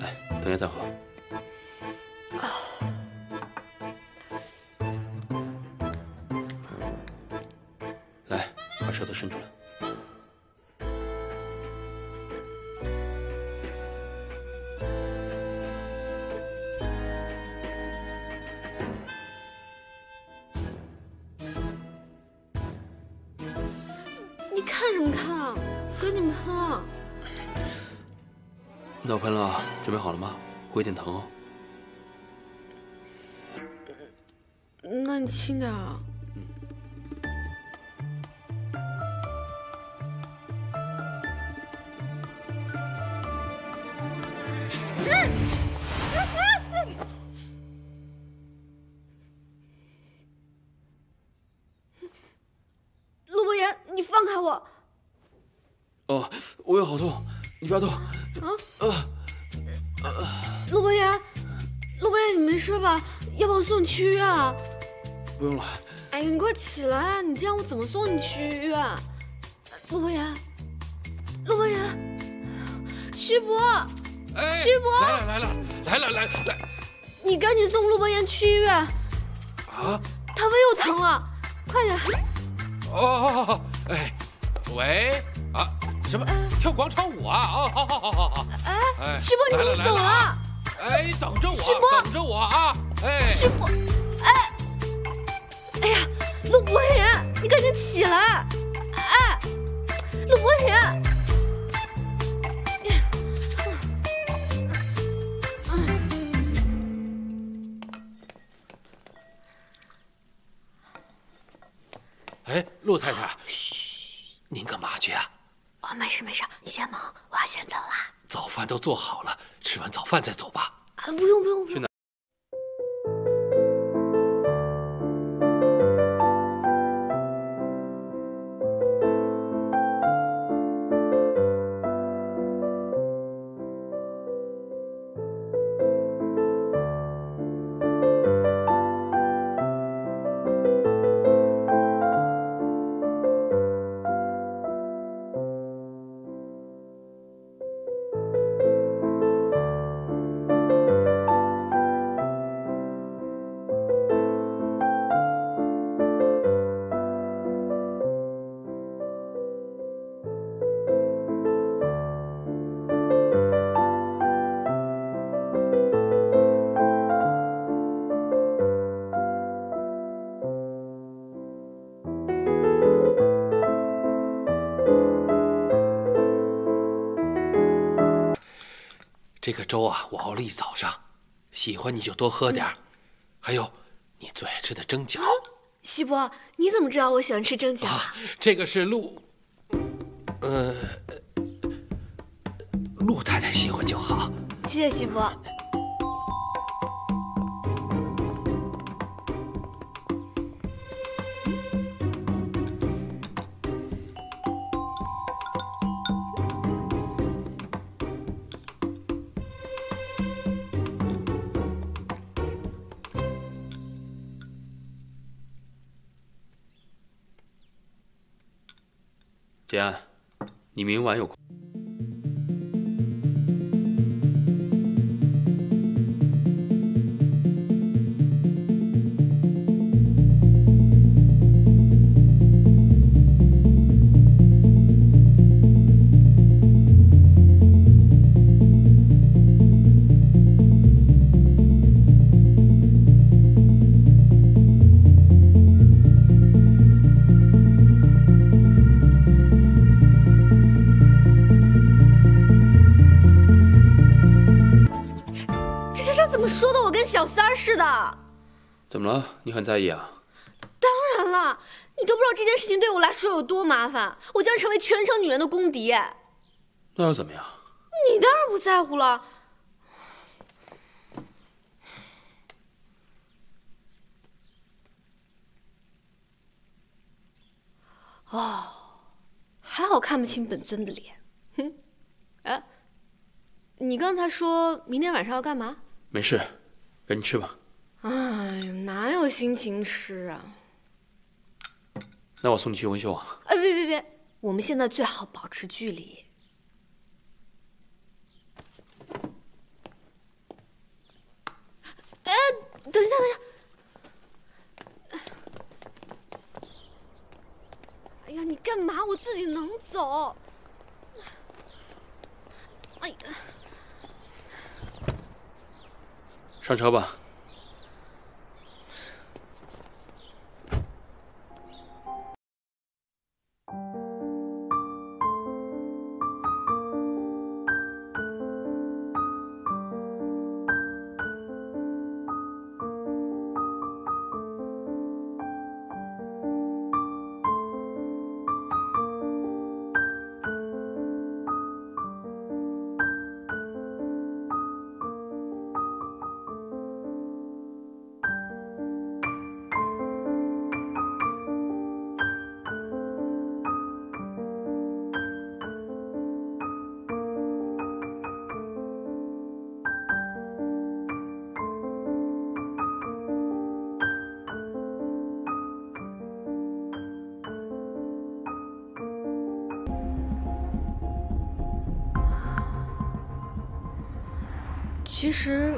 哎，等下再喝。来，把舌头伸出来。喷啊！那我喷了，准备好了吗？会有点疼哦。那你轻点啊。陆博言，你放开我！哦，我有好痛，你不要动。啊！陆博言，陆博言，你没事吧？要不我送你去医院啊？不用了。哎呀，你快起来啊！你这样我怎么送你去医院？陆博言，陆博言，徐博，哎，徐博，来了来了来了来来你赶紧送陆博言去医院，啊！他胃又疼了，快点！哦哦哦，哎，喂啊，什么跳广场舞啊？啊，好好好好好。哎，哎徐博，你怎么走了了？哎，等着我，徐博等着我啊！哎，徐博，哎，哎呀，陆博言，你赶紧起来！哎，陆博言，哎，陆太太，您干嘛去啊？哦，没事没事，你先忙，我要先走了。早饭都做好了，吃完早饭再走吧。啊，不用不用不用。这个粥啊，我熬了一早上，喜欢你就多喝点儿。还有，你最爱吃的蒸饺西伯，你怎么知道我喜欢吃蒸饺这个是陆，呃，陆太太喜欢就好。谢谢徐博。简安，你明晚有空。说的我跟小三儿似的？怎么了？你很在意啊？当然了，你都不知道这件事情对我来说有多麻烦，我将成为全城女人的公敌。那又怎么样？你当然不在乎了。哦，还好看不清本尊的脸。哼，哎，你刚才说明天晚上要干嘛？没事，赶紧吃吧。哎呀，哪有心情吃啊？那我送你去维修网。哎，别别别，我们现在最好保持距离。哎，等一下，等一下。哎呀，你干嘛？我自己能走。哎呀，上车吧。其实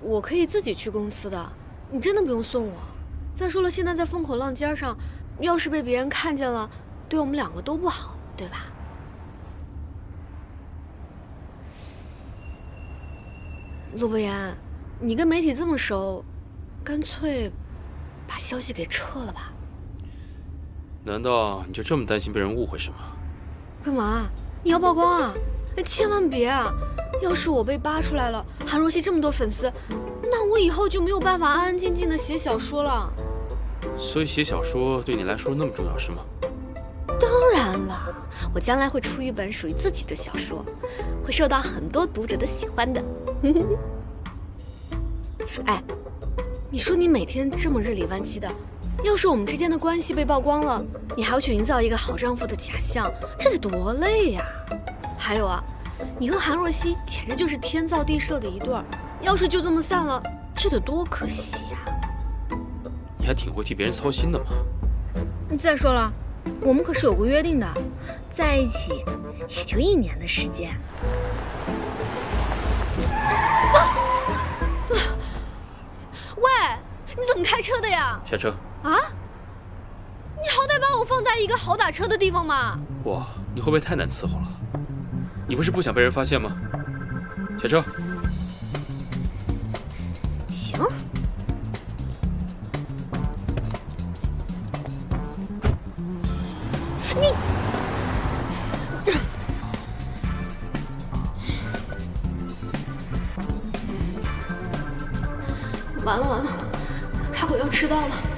我可以自己去公司的，你真的不用送我。再说了，现在在风口浪尖上，要是被别人看见了，对我们两个都不好，对吧？陆博言，你跟媒体这么熟，干脆把消息给撤了吧。难道你就这么担心被人误会是吗？干嘛？你要曝光啊？那千万别啊！要是我被扒出来了，韩若曦这么多粉丝，那我以后就没有办法安安静静的写小说了。所以写小说对你来说那么重要是吗？当然了，我将来会出一本属于自己的小说，会受到很多读者的喜欢的。哎，你说你每天这么日理万机的，要是我们之间的关系被曝光了，你还要去营造一个好丈夫的假象，这得多累呀！还有啊。你和韩若曦简直就是天造地设的一对儿，要是就这么散了，这得多可惜呀！你还挺会替别人操心的嘛。再说了，我们可是有过约定的，在一起也就一年的时间。喂，你怎么开车的呀？下车。啊？你好歹把我放在一个好打车的地方嘛。哇，你会不会太难伺候了？你不是不想被人发现吗？下车。行。你完了完了，开会要迟到了。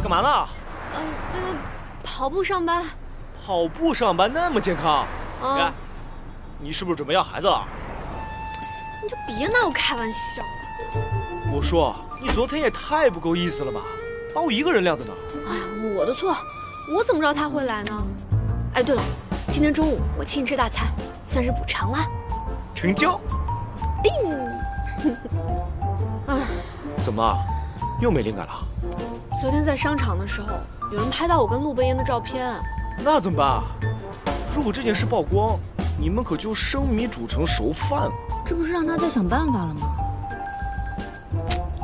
干嘛呢？嗯，那个跑步上班。跑步上班那么健康？啊！你是不是准备要孩子了？你就别拿我开玩笑了。我说，你昨天也太不够意思了吧，把我一个人晾在那。哎呀，我的错，我怎么知道他会来呢？哎，对了，今天中午我请你吃大餐，算是补偿了。成交。定。哎，怎么，又没灵感了？昨天在商场的时候，有人拍到我跟陆北言的照片，那怎么办？如果这件事曝光，你们可就生米煮成熟饭了。这不是让他再想办法了吗？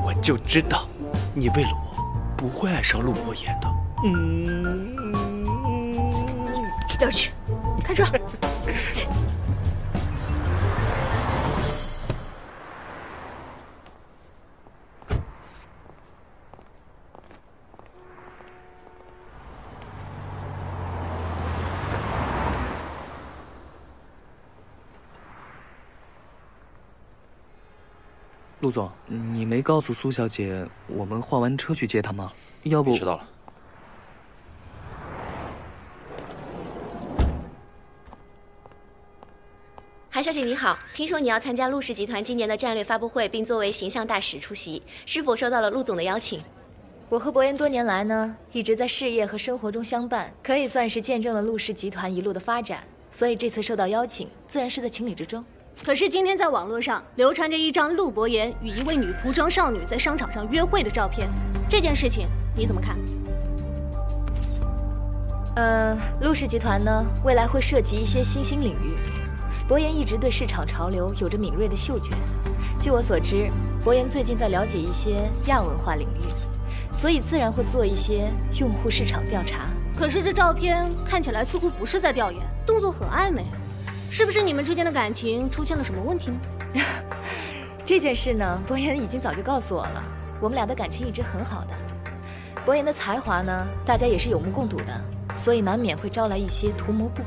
我就知道，你为了我，不会爱上陆博言的。嗯，一边去，开车。陆总，你没告诉苏小姐，我们换完车去接她吗？要不知道了。韩小姐你好，听说你要参加陆氏集团今年的战略发布会，并作为形象大使出席，是否收到了陆总的邀请？我和伯言多年来呢，一直在事业和生活中相伴，可以算是见证了陆氏集团一路的发展，所以这次受到邀请，自然是在情理之中。可是今天在网络上流传着一张陆博言与一位女仆装少女在商场上约会的照片，这件事情你怎么看？呃，陆氏集团呢，未来会涉及一些新兴领域。博言一直对市场潮流有着敏锐的嗅觉。据我所知，博言最近在了解一些亚文化领域，所以自然会做一些用户市场调查。可是这照片看起来似乎不是在调研，动作很暧昧，是不是你们之间的感情出现了什么问题呢？这件事呢，博言已经早就告诉我了，我们俩的感情一直很好的。博言的才华呢，大家也是有目共睹的，所以难免会招来一些图谋不。